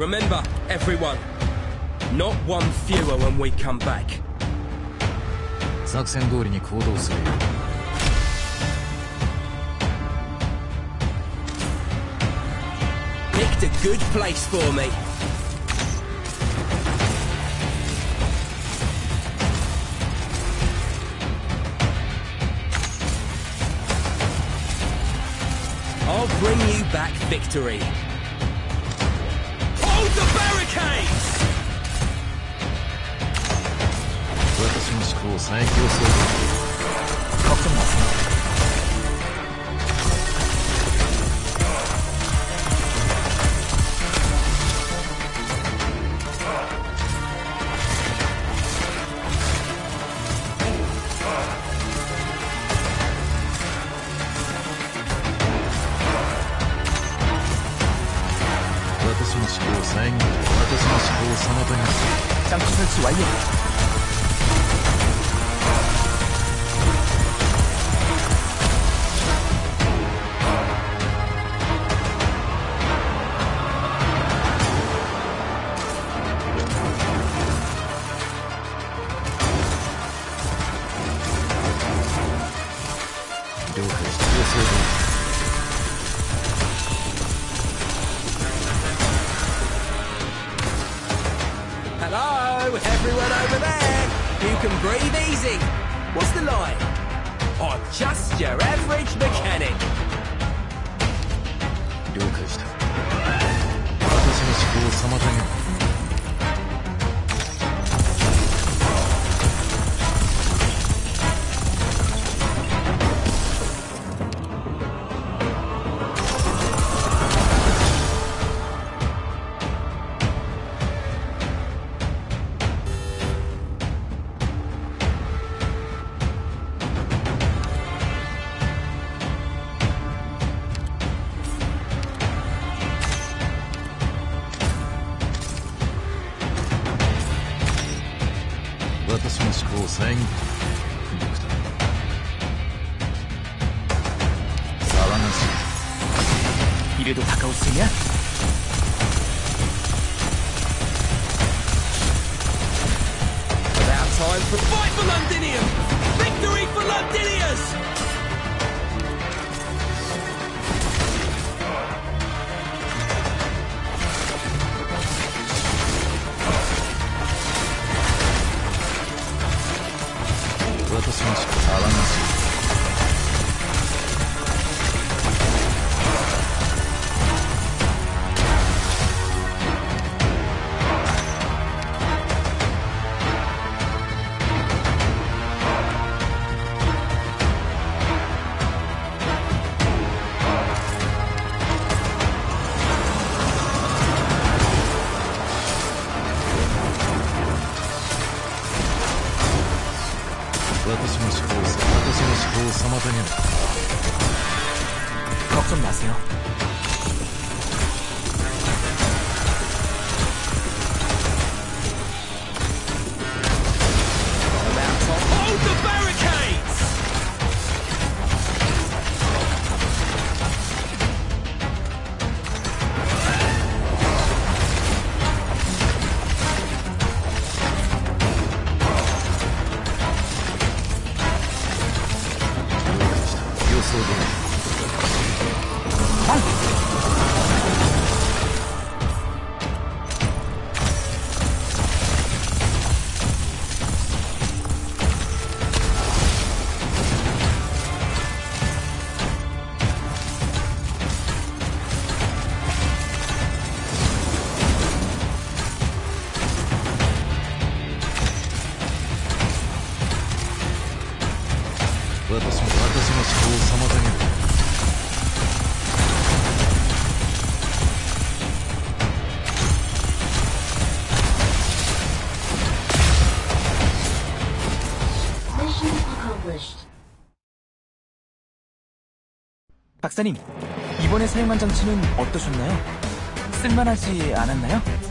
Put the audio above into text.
Remember, everyone, not one fewer when we come back. 作戦通りに行動するよ Picked a good place for me. I'll bring you back victory. Let this one school, thank you, sir. Cock them off. Thank you. 私の思考を妨げる 장치 설치 완료. 료解必要性が Hello, everyone over there. You can breathe easy. What's the line? I'm just your average mechanic. 了解した クリプト騒がしいフィールド高を Alan Silva. 私の思考を私の思考を妨げる 걱정 마세요. 妨げる Mission accomplished. 박사님, 이번에 사용한 장치는 어떠셨나요? 쓸만하지 않았나요?